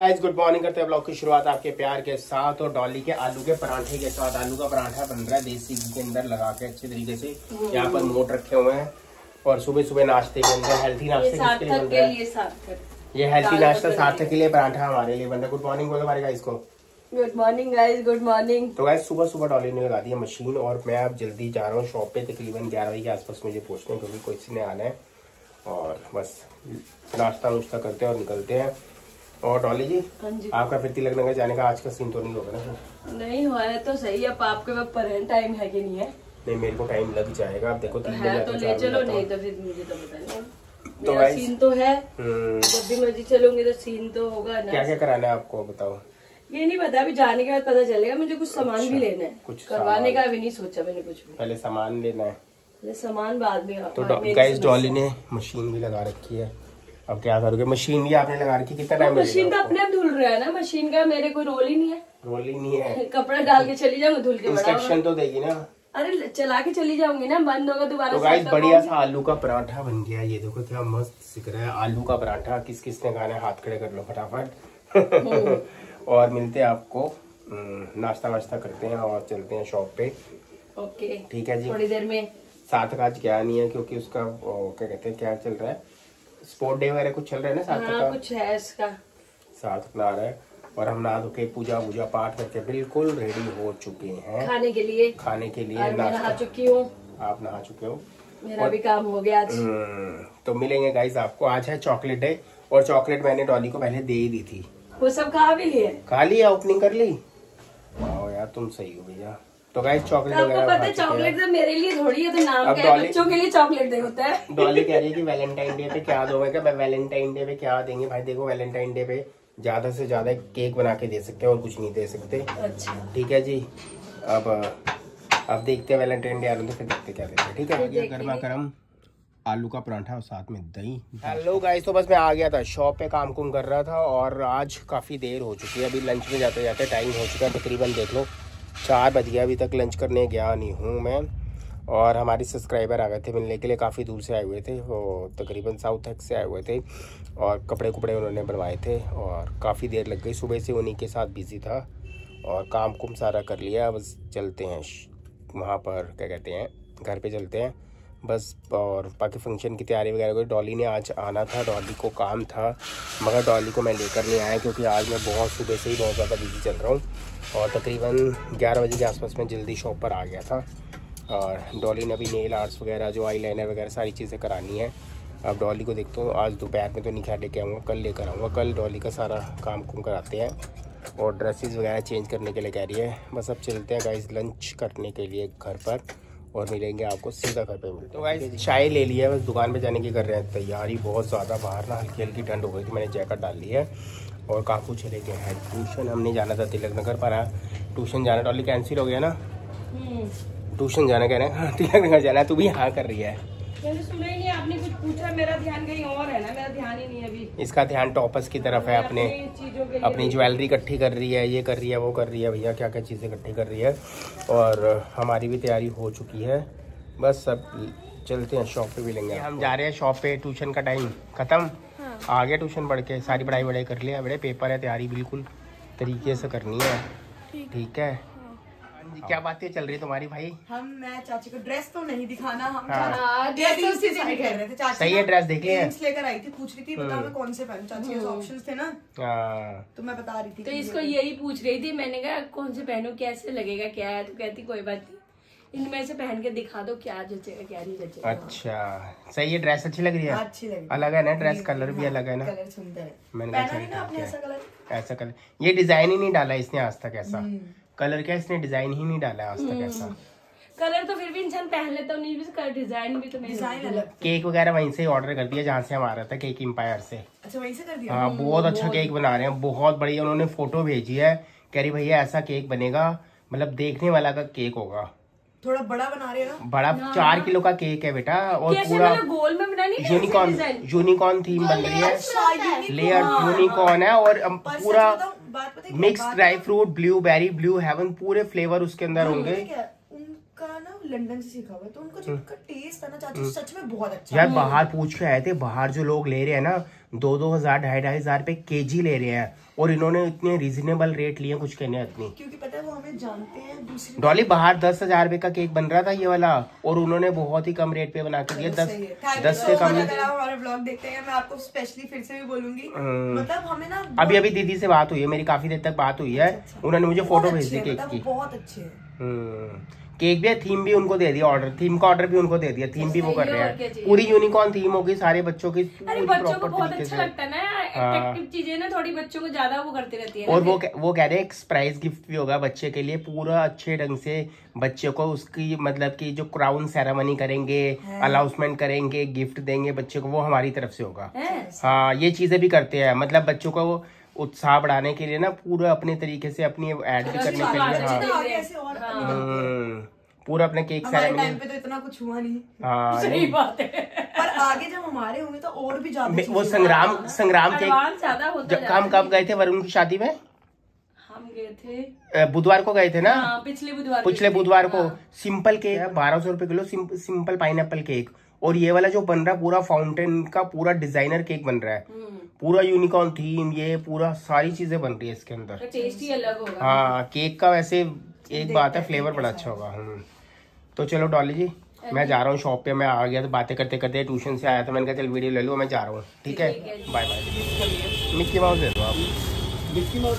Guys good morning करते हैं blog की शुरुआत आपके प्यार के साथ और डॉली के आलू के पराठे के साथ। आलू का पराठा बन रहा है देसी घी के अंदर लगा के अच्छे तरीके से। यहाँ पर मोट रखे हुए हैं और सुबह सुबह नाश्ते के अंदर हेल्थी नाश्ते किसके लिए बन रहा है? ये हेल्थी नाश्ता सार्थक के लिए पराठा हमारे लिए बन रहा है। गुड मॉर्निंग बोलो हमारे गाइस को। Good morning guys good morning तो गाइस सुबह सुबह डॉली ने लगा दिया मशीन और मैं अब जल्दी जा रहा हूँ शॉप पे। तकरीबन ग्यारह बजे के आसपास मुझे पहुँचना है क्योंकि किसी ने आना है। और बस नाश्ता नुश्ता करते हैं और निकलते हैं। और डॉली जी हाँ आपका फिर तिलक नगर जाने का आज का सीन तो नहीं होगा ना नहीं हुआ है तो सही अब आपके पास पर टाइम है कि नहीं है? नहीं मेरे को टाइम लग जाएगा। अब देखो तीन है तो ले चलो नहीं तो फिर मुझे तो बताना तो सीन तो है। हम्म, जब भी मर्ज़ी चलूँगी तो सीन तो होगा ना। क्या क्या कराना है आपको बताओ। ये नहीं पता अभी जाने के बाद पता चलेगा मुझे कुछ सामान भी लेना है। अच्छा, कुछ करवाने का भी नहीं सोचा मैंने कुछ भी। पहले सामान लेना है। सामान बाद में तो हाँ, गाइस डॉली ने मशीन भी लगा रखी है। अब क्या करोगे? मशीन भी आपने लगा रखी कितना टाइम मशीन तो अपने आप धुल रहा है ना मशीन का मेरे कोई रोल ही नहीं है। रोल ही नहीं है। कपड़ा डाल के चली जाऊँगी धुल के इंस्ट्रक्शन तो देगी ना। अरे चला के चली जाऊँगी ना बंद होगा दोबारा तो गाइस बढ़िया सा आलू का पराठा बन गया। ये देखो क्या मस्त सिक रहा है। आलू का पराठा किस किस ने खाना है हाथ खड़े कर लो फटाफट। और मिलते हैं आपको। हम्म, नाश्ता वाश्ता करते हैं और चलते हैं शॉप पे। ओके। ठीक है जी। थोड़ी देर में। साथ का आज गया नहीं है क्योंकि उसका क्या कहते हैं क्या चल रहा है? स्पोर्ट डे वगैरह कुछ चल रहा है ना साथ हाँ का कुछ है इसका। साथ अपना रहा है और हम नहा धो के पूजा वूजा पाठ करके बिल्कुल रेडी हो चुके हैं। खाने के लिए। खाने के लिए नहा चुकी हूँ। आप नहा चुके हो? मेरा भी काम हो गया आज। हम्म, तो मिलेंगे गाइस आपको। आज है चॉकलेट डे और चॉकलेट मैंने डॉली को पहले दे ही दी थी। वो सब खा भी लिए? खा लिया ओपनिंग कर ली? वाह यार तुम सही हो भैया। तो गाइस चॉकलेट तो वगैरह पता है चॉकलेट तो मेरे लिए थोड़ी है तो नाम अब क्या है बच्चों के लिए चॉकलेट दे होता है। डॉली कह रही है कि वैलेंटाइन डे पे क्या दोगे? क्या वैलेंटाइन डे पे क्या देंगे? भाई देखो वैलेंटाइन डे पे ज़्यादा से ज़्यादा केक बना के दे सकते हैं और कुछ नहीं दे सकते। अच्छा। ठीक है जी? अब अब देखते हैं वैलेंटाइन डे आ रहा तो फिर देखते क्या देते हैं। ठीक है? ये गर्मा गर्म आलू का पराठा और साथ में दही। हेलो गाइस तो बस मैं आ गया था शॉप पे काम कुम कर रहा था और आज काफ़ी देर हो चुकी है। अभी लंच में जाते जाते टाइम हो चुका है तकरीबन देख लो चार बज गया अभी तक लंच करने गया नहीं हूँ मैं। और हमारे सब्सक्राइबर आ गए थे मिलने के लिए, काफ़ी दूर से आए हुए थे। वो तकरीबन साउथ एक्स से आए हुए थे। और कपड़े कुपड़े उन्होंने बनवाए थे और काफ़ी देर लग गई। सुबह से उन्हीं के साथ बिज़ी था और काम कुम सारा कर लिया। बस चलते हैं वहाँ पर, क्या कहते हैं, घर पे चलते हैं। बस, और बाकी फ़ंक्शन की तैयारी वगैरह कोई डॉली ने आज आना था, डॉली को काम था, मगर डॉली को मैं लेकर नहीं आया क्योंकि आज मैं बहुत सुबह से ही बहुत ज़्यादा बिज़ी चल रहा हूँ, और तकरीबन 11 बजे के आसपास मैं जल्दी शॉप पर आ गया था, और डॉली ने अभी नेल आर्ट्स वगैरह, जो आई लाइनर वगैरह सारी चीज़ें करानी है, अब डॉली को देखता हूँ, आज दोपहर में तो नहीं खैर लेके आऊँगा, कल लेकर आऊँगा, कल डॉली का सारा काम कुम कराते हैं, और ड्रेसेस वगैरह चेंज करने के लिए कह रही है, बस अब चलते हैं गाइस लंच करने के लिए घर पर और मिलेंगे आपको सीधा घर पे मिलते तो भाई चाय ले लिया है बस दुकान पे जाने की कर रहे हैं। तैयारी बहुत ज़्यादा बाहर ना हल्की हल्की ठंड हो गई थी मैंने जैकेट डाल ली है। और काकू चले गए हैं ट्यूशन हमने जाना था तिलक नगर पर आया ट्यूशन जाना टॉली कैंसिल हो गया ना? हम्म। ट्यूशन जाना कह रहे हैं हाँ, तिलक नगर जाना है तू भी हाँ कर रही है। मैंने सुना ही नहीं आपने कुछ पूछा मेरा ध्यान कहीं और है ना मेरा ध्यान ही नहीं अभी। इसका ध्यान टॉपर्स की तरफ़ है अपने चीज़ों के लिए अपनी ज्वेलरी इकट्ठी कर रही है ये कर रही है वो कर रही है भैया क्या क्या चीज़ें इकट्ठी कर रही है। और हमारी भी तैयारी हो चुकी है। बस सब चलते हैं शॉप पे भी लेंगे हम जा रहे हैं शॉप पे ट्यूशन का टाइम खत्म। आ गया ट्यूशन पढ़ के सारी पढ़ाई वढ़ाई कर लिया बड़े पेपर है तैयारी बिल्कुल तरीके से करनी है। ठीक। है हाँ। क्या बातें चल रही है तुम्हारी भाई? हम मैं चाची को ड्रेस तो नहीं दिखाना हम हाँ। हाँ, ड्रेस ड्रेस उसी दिन कह रहे थे। चाची सही है, ड्रेस देख लिया लेकर आई थी पूछ रही थी बता मैं कौन से पहनूं चाची के ऑप्शंस थे ना। हाँ। तो मैं बता रही थी तो इसको यही पूछ रही थी मैंने कहा कौन से पहनूं कैसे लगेगा क्या है? तो कहती कोई बात नहीं इनमें से पहन के दिखा दो क्या जचेगा क्या नहीं जचेगा। अच्छा। सही है ड्रेस अच्छी लग रही है? अच्छी लगी अलग है ना ड्रेस कलर भी अलग है ना? कलर सुंदर है। मैंने पहना नहीं ना आपने ऐसा कलर ऐसा कलर ये डिज़ाइन ही नहीं डाला इसने आज तक ऐसा। कलर क्या इसने डिज़ाइन ही नहीं डाला आज तक ऐसा। कलर तो फिर भी इंसान पहले तो नहीं भी कर डिज़ाइन भी तो डिज़ाइन अलग। केक वगैरह वहीं से ऑर्डर कर दिया जहाँ से हम आ रहा था केक एम्पायर से। अच्छा वहीं से कर दिया? हाँ बहुत अच्छा केक बना रहे हैं बहुत बढ़िया उन्होंने फ़ोटो भेजी है। कह रही भैया ऐसा केक बनेगा मतलब देखने वाला का केक होगा। थोड़ा बड़ा बना रहे हो ना? बड़ा चार किलो का केक है बेटा और पूरा मतलब गोल में बना नहीं यूनिकॉर्न यूनिकॉर्न थीम बन रही है। लेयर यूनिकॉर्न है। और अम, पर है mix dry fruit blueberry blue heaven पूरे फ्लेवर उसके अंदर होंगे। क्या ना लंदन से सीखा हुआ तो उनका जो उनका टेस्ट है ना चाची सच में बहुत अच्छा यार बाहर पूछ के आए थे बाहर जो लोग ले रहे हैं ना दो दो हज़ार ढाई ढाई हज़ार पे केजी ले रहे हैं और इन्होंने इतने रिजनेबल रेट लिए कुछ कहने इतनी क्योंकि पता है वो हमें जानते हैं दूसरी डॉली बाहर दस हज़ार रुपए का केक बन रहा था ये वाला और उन्होंने बहुत ही कम रेट पे बना के दिया दस दस से कम हमारे ब्लॉग देखते हैं मैं आपको स्पेशली फिर से भी बोलूँगी। हम्म। मतलब हमें ना अभी अभी दीदी से बात हुई है मेरी काफ़ी देर तक बात हुई है उन्होंने मुझे फ़ोटो भेज दी केक मतलब की। बहुत अच्छे हम्म, केक भी है थीम भी उनको दे दिया ऑर्डर थीम का ऑर्डर भी उनको दे दिया थीम भी वो कर रहे हैं। पूरी यूनिकॉर्न थीम होगी सारे बच्चों की अरे पूरी बच्चों को बहुत अच्छा लगता है ना हाँ। चीज़ें ना थोड़ी बच्चों को ज़्यादा वो करती रहती है। और वो वो कह रहे हैं एक सरप्राइज़ गिफ्ट भी होगा बच्चे के लिए पूरा अच्छे ढंग से बच्चे को उसकी मतलब कि जो क्राउन सेरेमनी करेंगे अनाउंसमेंट करेंगे गिफ्ट देंगे बच्चे को वो हमारी तरफ़ से होगा। हाँ ये चीज़ें भी करते हैं मतलब बच्चों को उत्साह बढ़ाने के लिए ना पूरा अपने तरीके से अपनी ऐड भी करने के लिए हाँ। तो आगे ऐसे और हम्म, पूरा अपने केक सेरेमनी पे तो इतना कुछ हुआ नहीं। हाँ सही बात है। पर आगे जब हमारे होंगे तो और भी ज़्यादा वो संग्राम संग्राम के एडवांस ज़्यादा होता जब हम कब गए थे वरुण की शादी में? हम गए थे। बुधवार को गए थे ना? हाँ पिछले बुधवार पिछले बुधवार को। सिंपल केक बारह सौ रुपए किलो सिंपल पाइन केक और ये वाला जो बन रहा है पूरा फाउंटेन का पूरा डिज़ाइनर केक बन रहा है। हम्म, पूरा यूनिकॉर्न थीम ये पूरा सारी चीज़ें बन रही है इसके अंदर। तो टेस्ट ही अलग होगा। हाँ केक का वैसे एक बात है फ्लेवर बड़ा अच्छा होगा। हम्म। तो चलो डॉली जी मैं जा रहा हूँ शॉप पे मैं आ गया तो बातें करते करते ट्यूशन से आया तो मैंने कहा चल वीडियो ले लो मैं जा रहा हूँ। ठीक है? बाय बाय मिक्की माउस दे दो आप। मिक्की माउस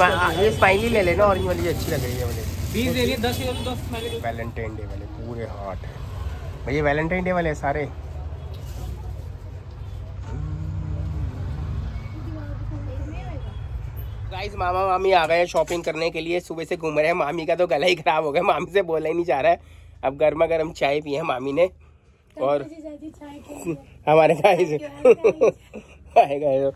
हाँ, ये स्माइली ले लेना ऑरेंज वाली अच्छी लग रही है मुझे बीस दे दस तो दस वैलेंटाइन डे वाले पूरे हार्ट भैया वैलेंटाइन डे वाले हैं सारे। गाइस मामा मामी आ गए हैं शॉपिंग करने के लिए। सुबह से घूम रहे हैं। मामी का तो गला ही खराब हो गया। मामी से बोला ही नहीं जा रहा है। अब गर्मा गर्म चाय पी है मामी ने। और हमारे गाइस आएगा ये।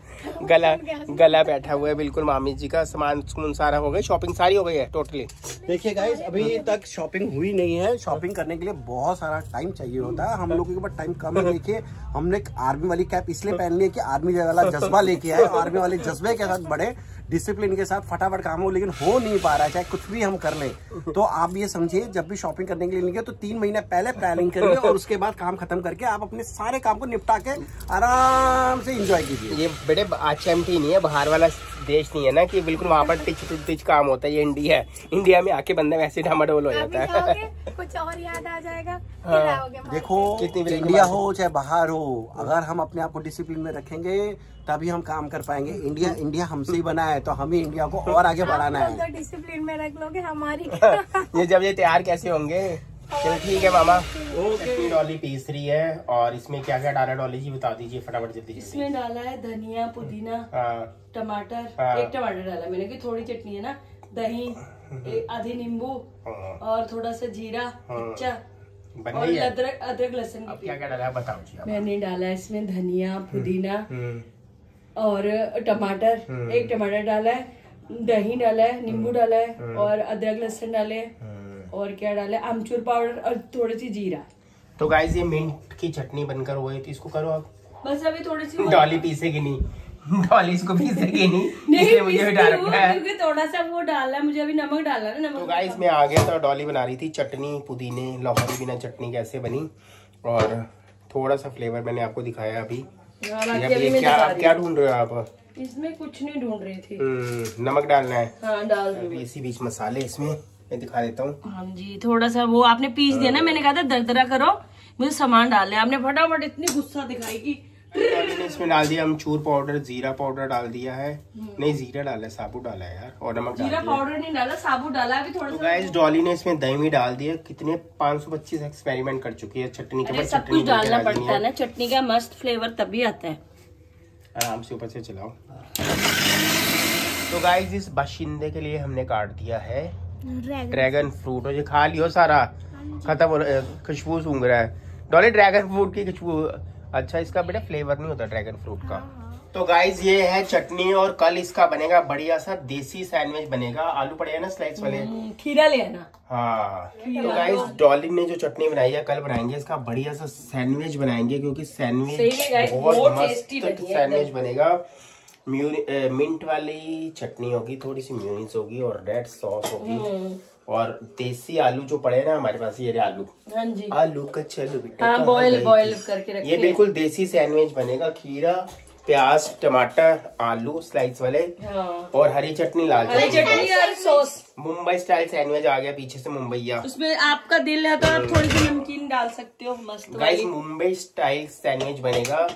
गला गला बैठा हुआ है बिल्कुल मामी जी का सामान सुमन सारा हो गया शॉपिंग सारी हो गई है टोटली देखिए गाइस अभी तक शॉपिंग हुई नहीं है। शॉपिंग करने के लिए बहुत सारा टाइम चाहिए होता है। हम लोगों के पास टाइम कम है देखिए हमने एक आर्मी वाली कैप इसलिए पहन ली है कि आर्मी वाला जज्बा लेके आए आर्मी वाले जज्बे के साथ बड़े डिसिप्लिन के साथ फटाफट काम हो, लेकिन हो नहीं पा रहा है चाहे कुछ भी हम कर लें। तो आप ये समझिए, जब भी शॉपिंग करने के लिए निकले तो तीन महीने पहले प्लानिंग करिए और उसके बाद काम खत्म करके आप अपने सारे काम को निपटा के आराम से इंजॉय कीजिए। ये बेटे अच्छा एमटी नहीं है, बाहर वाला देश नहीं है ना कि बिल्कुल वहाँ पर टिच टू टिच काम होता है ये इंडिया है। इंडिया में आके बंदा वैसे डामाडोल हो जाता है। कुछ और याद आ जाएगा वहाँ। देखो कितनी इंडिया हो। चाहे बाहर हो अगर हम अपने आप को डिसिप्लिन में रखेंगे तभी हम काम कर पाएँगे। इंडिया इंडिया हमसे ही बना है तो हम ही इंडिया को और आगे बढ़ाना है। डिसिप्लिन में रख लोगे हमारी ये जब ये तैयार कैसे होंगे? चलो ठीक है मामा। ओके। डॉली पीस रही है और इसमें क्या क्या डाला डॉली जी बता दीजिए फटाफट जल्दी इसमें डाला है धनिया पुदीना हाँ। टमाटर हाँ। एक टमाटर डाला। मैंने कि थोड़ी चटनी है ना दही आधी नींबू हाँ, और थोड़ा सा जीरा। कच्चा और अदरक अदरक लहसुन क्या क्या डाला है बताओ जी मैंने डाला है इसमें धनिया पुदीना हम्म, और टमाटर। हम्म। एक टमाटर डाला है दही डाला है नींबू डाला है और अदरक लहसुन डाले हैं। हम्म। और क्या डाला? आमचूर पाउडर और थोड़ी सी जीरा। तो गाइस ये मिंट की चटनी बनकर हुई थी इसको करो आप। बस अभी थोड़ी सी डॉली पीसेगी नहीं। डॉली इसको पीसेगी नहीं नहीं इसलिए मुझे भी डाल रखा है क्योंकि थोड़ा सा वो डालना है मुझे अभी नमक डालना है ना तो नमक गाइस मैं आ गया था डॉली बना रही थी चटनी पुदीने लौहरी बिना चटनी कैसे बनी। और थोड़ा सा फ्लेवर मैंने आपको दिखाया अभी। हाँ, क्या आप क्या ढूंढ रहे हो आप? इसमें कुछ नहीं ढूंढ रही थी। हम्म, नमक डालना है। हाँ डाल इसी बीच मसाले इसमें। मैं दिखा देता हूँ। हाँ जी थोड़ा सा वो आपने पीस दिया ना मैंने कहा था दरदरा करो मुझे सामान डालना है आपने फटाफट इतनी गुस्सा दिखाई कि डॉली इसमें डाल दिया अमचूर पाउडर जीरा पाउडर डाल दिया है। नहीं जीरा डाला है साबुत डाला है यार और नमक डाल जीरा पाउडर नहीं डाला साबुत डाला अभी थोड़ा तो सा गाइस डॉली ने इसमें दही भी डाल दिया कितने 525 एक्सपेरिमेंट कर चुकी है चटनी के बाद सब कुछ डालना पड़ता है। ना चटनी का मस्त फ्लेवर तभी आता है। आराम से ऊपर से चलाओ। तो गाइस इस बाशिंदे के लिए हमने काट दिया है। ड्रैगन फ्रूट और ये खा लियो सारा। खत्म हो खुशबू सूंघ रहा है। डॉली ड्रैगन फ्रूट की खुशबू। अच्छा इसका बेटा फ्लेवर नहीं होता ड्रैगन फ्रूट का। तो गाइज़ ये है चटनी और कल इसका बनेगा बढ़िया सा देसी सैंडविच बनेगा। आलू पड़े ना स्लाइस वाले। हम्म, खीरा ले आना। हाँ। तो गाइज़ डॉली ने जो चटनी बनाई है कल बनाएँगे इसका बढ़िया सा सैंडविच बनाएँगे क्योंकि सैंडविच बहुत मस्त है। सैंडविच बनेगा। मिंट वाली चटनी होगी थोड़ी सी म्यूनिस होगी और रेड सॉस होगी। और देसी आलू जो पड़े ना हमारे पास ये आलू। हाँ जी। आलू का चलो बेटा हाँ कहाँ बॉयल बॉयल करके रखे ये बिल्कुल देसी सैंडविच बनेगा खीरा प्याज टमाटर आलू स्लाइस वाले। हाँ। और हरी चटनी लाल हरी चटनी। और सॉस। मुंबई स्टाइल सैंडविच आ गया पीछे से मुंबईया। उसमें आपका दिल है तो आप थोड़ी सी नमकीन डाल सकते हो मस्त गाइस मुंबई स्टाइल सैंडविच बनेगा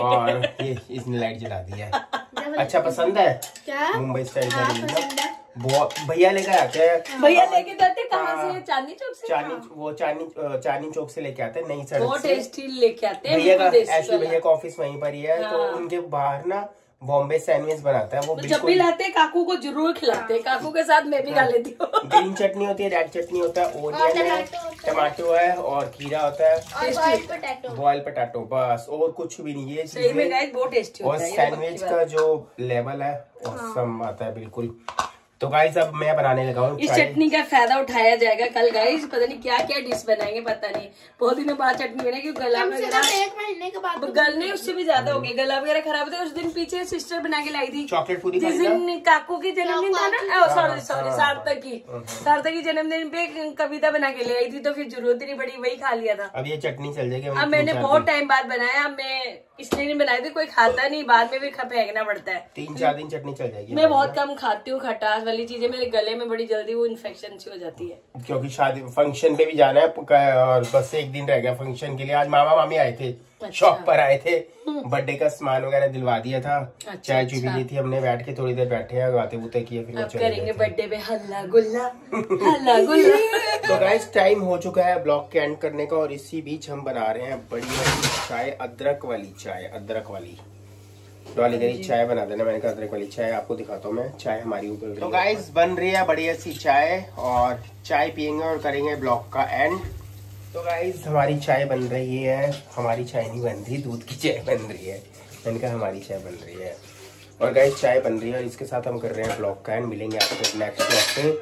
और ये इसने लाइट जला दिया है। अच्छा पसंद है क्या मुंबई स्टाइल का है। बहुत भैया लेकर आते हैं भैया लेके जाते कहाँ हाँ। से चांदनी चौक से चांदनी वो चांदनी चांदी चांदनी चौक से लेके आते हैं नई सड़क बहुत से टेस्टी लेके आते हैं भैया का। भैया का ऑफ़िस वहीं पर ही है तो हाँ। उनके बाहर ना बॉम्बे सैंडविच बनाता है वो तो जब भी लाते हैं काकू को ज़रूर खिलाते हैं। काकू के साथ मैं भी खा लेती हूँ। ग्रीन चटनी होती है रेड चटनी होता है ओनियन है टमाटो है। टमाटो है और खीरा होता है। बॉयल पटाटो बस और कुछ भी नहीं ये सही में चीज़ें बहुत टेस्टी और होता है ये सैंडविच का जो लेवल है औसम आता है बिल्कुल। तो गाइस अब मैं बनाने लगा हूँ इस चटनी का फ़ायदा उठाया जाएगा कल गाइस पता नहीं क्या क्या डिश बनाएँगे पता नहीं. बहुत दिनों बाद चटनी बनेगी गला वगैरह एक महीने के बाद गलने उससे भी ज़्यादा हो गया गला वगैरह खराब होता है उस दिन पीछे सिस्टर बना के लाई थी। चॉकलेट पूरी जिस दिन काकू की जन्मदिन था ना सॉरी सॉरी हाँ। सार्थक की। सार्थक की जन्मदिन पे कविता बना के ले आई थी तो फिर ज़रूरत ही नहीं पड़ी वही खा लिया था। अब ये चटनी चल जाएगी अब मैंने बहुत टाइम बाद बनाया अब मैं इसलिए नहीं बनाई थी कोई खाता नहीं बाद में भी फेंकना पड़ता है। तीन चार दिन चटनी चल जाएगी। मैं बहुत कम खाती हूँ खटास वाली चीज़ें मेरे गले में बड़ी जल्दी वो इन्फेक्शन सी हो जाती है। क्योंकि शादी फ़ंक्शन पे भी जाना है और बस एक दिन रह गया फ़ंक्शन के लिए। आज मामा मामी आए थे अच्छा। शॉप पर आए थे। बर्थडे का सामान वगैरह दिलवा दिया था। अच्छा, चाय चुपी अच्छा। ली थी हमने बैठ के थोड़ी देर बैठे हैं गाते बूते किए फिर करेंगे बर्थडे पे हल्ला गुल्ला हल्ला गुल्ला। तो गाइस टाइम हो चुका है ब्लॉग के एंड करने का और इसी बीच हम बना रहे हैं बड़ी वाली चाय अदरक वाली चाय अदरक वाली। डॉली गई चाय बना देना मैंने कहा अदरक वाली चाय आपको दिखाता हूँ मैं। चाय हमारी ऊपर तो गाइस बन रही है बढ़िया सी चाय और चाय पियेंगे और करेंगे ब्लॉग का एंड तो गाइस हमारी चाय बन रही है। हमारी चाय नहीं बन रही दूध की चाय बन रही है। मैंने कहा हमारी चाय बन रही है। और गाइस चाय बन रही है और इसके साथ हम कर रहे हैं ब्लॉग का एंड मिलेंगे आपको नेक्स्ट ब्लॉग में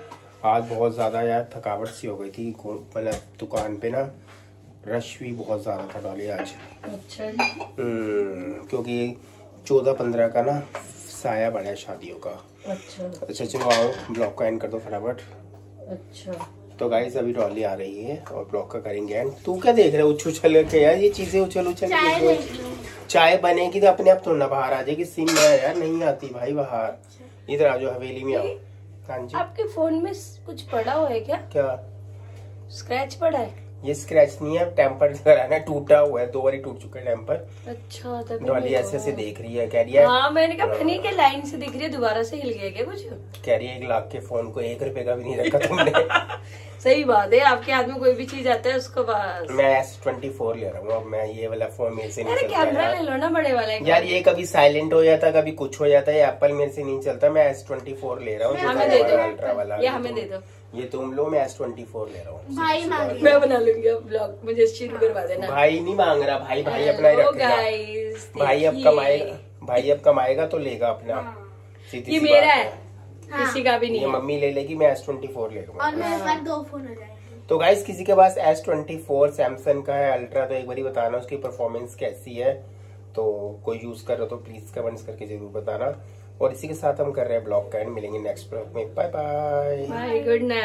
आज बहुत ज़्यादा यार थकावट सी हो गई थी मतलब दुकान पे ना रश भी बहुत ज़्यादा था डॉली आज। अच्छा हम्म, क्योंकि चौदह पंद्रह का ना साया बड़ा है शादियों का। अच्छा। अच्छा चलो आओ ब्लॉग का एंड कर दो फटाफट। अच्छा। तो गाइस अभी ट्रॉली आ रही है और ब्लॉग का करेंगे एंड तू क्या देख रहा है? उछल उछल के यार ये चीज़ें उछल उछल के चाय बनेगी तो अपने आप थोड़ा बाहर आ जाएगी। सिम में यार नहीं आती भाई बाहर। इधर आ जाओ हवेली में आओ। हाँ जी। आपके फ़ोन में कुछ पड़ा हुआ है क्या? क्या? स्क्रैच पड़ा है? ये स्क्रैच नहीं है टेम्पर कराना टूटा हुआ है दो बारी टूट चुका है टेम्पर अच्छा तभी डॉली ऐसे ऐसे देख रही है कह रही है हाँ मैंने कहा पता नहीं लाइन से दिख रही है दोबारा से हिल गया क्या कुछ? कह रही है एक लाख के फ़ोन को एक रुपए का भी नहीं रखा तुमने। सही बात है आपके हाथ में कोई भी चीज़ आता है उसको बस। मैं एस ट्वेंटी फोर ले रहा हूँ अब मैं ये वाला फ़ोन मेरे से नहीं कैमरा ले लो ना बड़े वाले का। यार ये कभी साइलेंट हो जाता कभी कुछ हो जाता है एप्पल मेरे से नहीं चलता मैं एस ट्वेंटी फोर ले रहा हूँ हमें दे दो। ये तुम लो मैं एस ट्वेंटी फोर ले रहा हूँ। भाई मांगे मैं बना लूँगी अब ब्लॉग मुझे शुरू करवा देना। भाई नहीं मांग रहा भाई भाई अपना ही रखेगा। भाई अब कमाएगा भाई अब कमाएगा तो लेगा अपना। सीधी ये मेरा है। किसी का भी नहीं है। मम्मी ले लेगी मैं एस ट्वेंटी फोर ले लूँगा। और मेरे पास दो फ़ोन हो जाएँगे। तो गाइस किसी के पास एस ट्वेंटी फोर सैमसंग का है अल्ट्रा तो एक बार बताना उसकी परफॉर्मेंस कैसी है? तो कोई यूज़ कर रहा तो प्लीज़ कमेंट्स करके ज़रूर बताना। और इसी के साथ हम कर रहे हैं ब्लॉग का एंड मिलेंगे नेक्स्ट ब्लॉग में। Bye bye good night